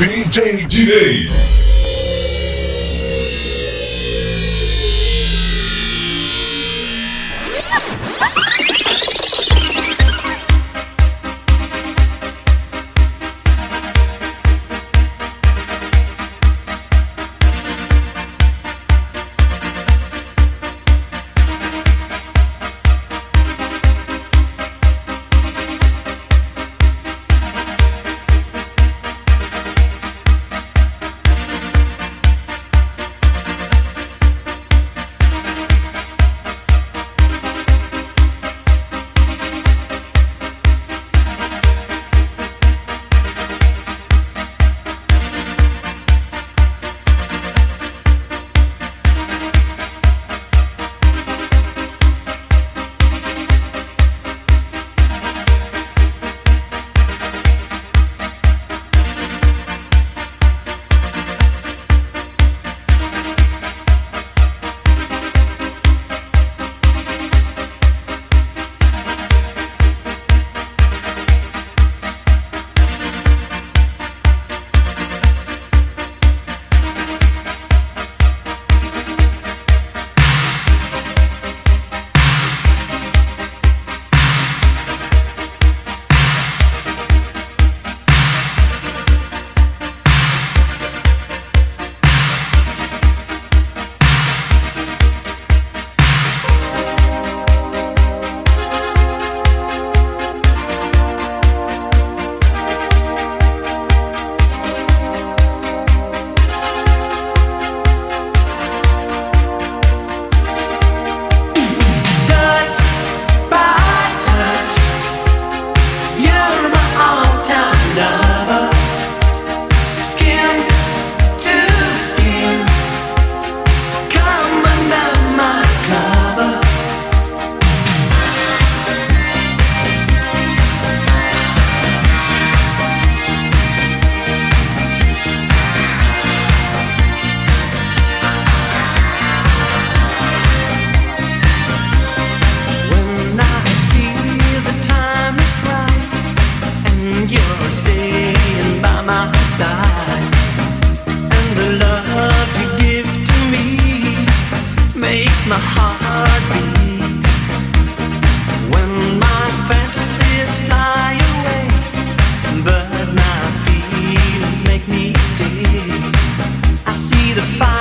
DJ Direi. makes my heart beat when my fantasies fly away, but my feelings make me stay. I see the fire.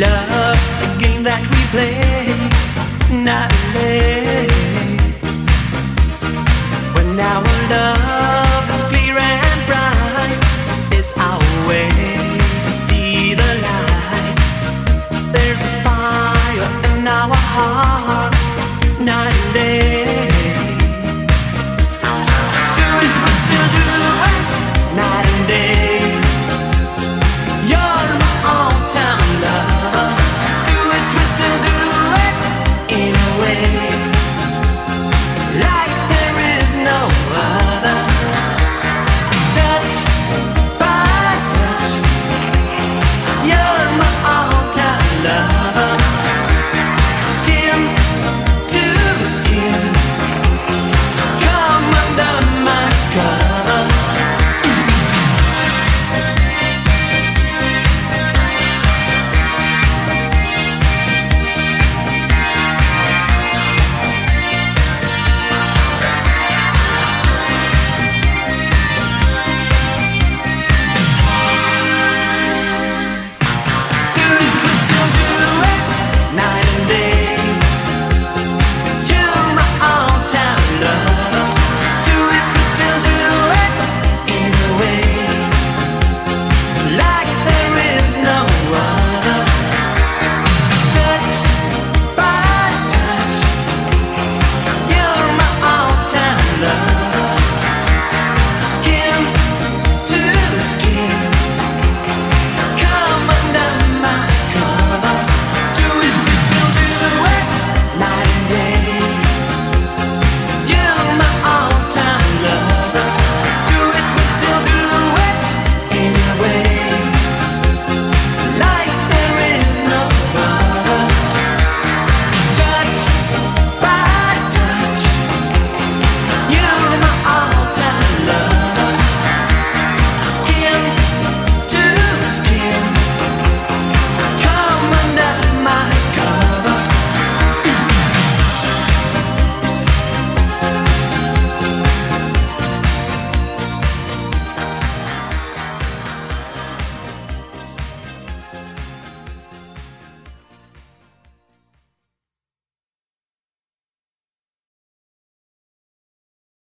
Love's the game that we play, our love is clear